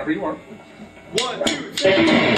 Whenever you are. One, two, three.